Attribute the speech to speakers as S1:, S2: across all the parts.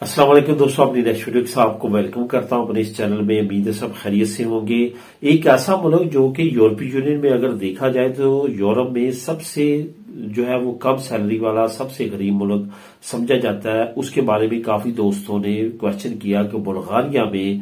S1: السلام علیکم دوستوں اپنی نیکسٹ ویڈیو آپ کو ویلکم کرتا ہوں۔ اپنے اس چینل میں امید ہے سب خیریت سے ہوں گے۔ ایک ایسا ملک جو کہ یورپی یونین میں اگر دیکھا جائے تو یورپ میں سب سے جو ہے وہ کم سیلری والا، سب سے غریب ملک سمجھا جاتا ہے۔ اس کے بارے میں کافی دوستوں نے کوشچن کیا کہ بلغاریہ میں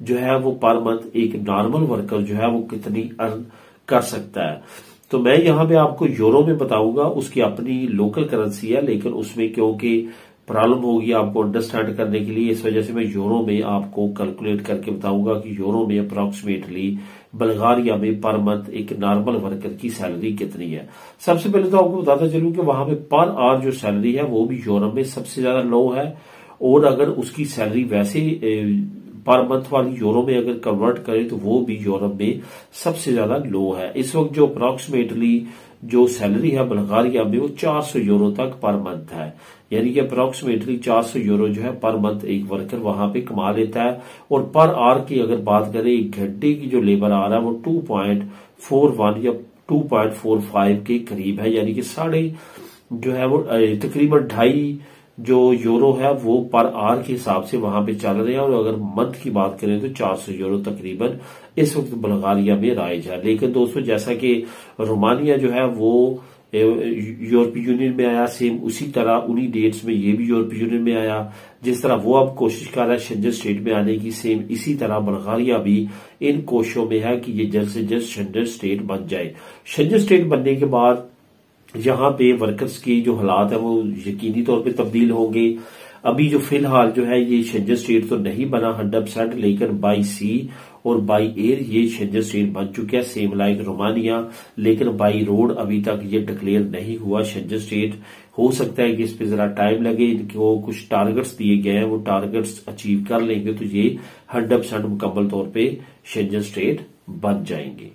S1: جو ہے وہ پر منتھ ایک نارمل ورکر جو ہے وہ کتنی ارن کر سکتا ہے۔ تو میں یہاں پہ آپ کو یورو میں بتاؤں گا۔ اس کی اپنی لوکل کرنسی ہے، لیکن اس میں کیونکہ پرابلم ہوگی آپ کو انڈرسٹینڈ کرنے کے لیے، اس وجہ سے میں یورو میں آپ کو کیلکولیٹ کر کے بتاؤں گا کہ یورو میں اپروکسیمیٹلی بلغاریہ میں پر منتھ ایک نارمل ورکر کی سیلری کتنی ہے۔ سب سے پہلے تو آپ کو بتاتا چلوں کہ وہاں پہ پر آر جو سیلری ہے وہ بھی یورپ میں سب سے زیادہ لو ہے۔ اور اگر اس کی سیلری ویسے پر منتھ والی یورو میں اگر کنورٹ کرے تو وہ بھی یورپ میں سب سے زیادہ لو ہے۔ اس وقت جو اپروکسیمیٹلی جو سیلری ہے بلغاریہ میں وہ چار سو یورو تک پر منتھ ہے۔ یعنی کہ اپروکسیمیٹلی چار سو یورو جو ہے پر منتھ ایک ورکر وہاں پہ کما لیتا ہے۔ اور پر آر کی اگر بات کریں، ایک گھنٹے کی جو لیبر آ رہا ہے وہ ٹو پوائنٹ فور ون یا ٹو پوائنٹ فور فائیو کے قریب ہے۔ یعنی کہ ساڑھے جو ہے وہ تقریباً ڈھائی جو یورو ہے وہ پر آر کے حساب سے وہاں پہ چل رہے ہیں اور اگر منتھ کی بات کریں تو چار سو یورو تقریباً اس وقت بلغاریہ میں رائج ہے۔ لیکن دوستو، جیسا کہ رومانیہ جو ہے وہ یورپی یونین میں آیا، سیم اسی طرح انہی ڈیٹس میں یہ بھی یورپی یونین میں آیا۔ جس طرح وہ اب کوشش کر رہا ہے شنجر سٹیٹ میں آنے کی، سیم اسی طرح بلغاریہ بھی ان کوششوں میں ہے کہ یہ جلد سے جلد شنجر سٹیٹ بن جائے۔ شنجر سٹیٹ بننے کے بعد یہاں پہ ورکرز کی جو حالات ہیں وہ یقینی طور پہ تبدیل ہوں گے۔ ابھی جو فی الحال جو ہے یہ شنجر اسٹیٹ تو نہیں بنا ہنڈریڈ پرسینٹ لیکن بائی سی اور بائی ایئر یہ شنجر اسٹیٹ بن چکا ہے سیم لائک رومانیہ۔ لیکن بائی روڈ ابھی تک یہ ڈکلیئر نہیں ہوا شنجر اسٹیٹ ہو سکتا ہے کہ اس پہ ذرا ٹائم لگے کہ وہ کچھ ٹارگٹس دیے گئے ہیں، وہ ٹارگٹس اچیو کر لیں گے تو یہ ہنڈریڈ پرسینٹ مکمل طور پہ شنجر اسٹیٹ بن جائیں گے۔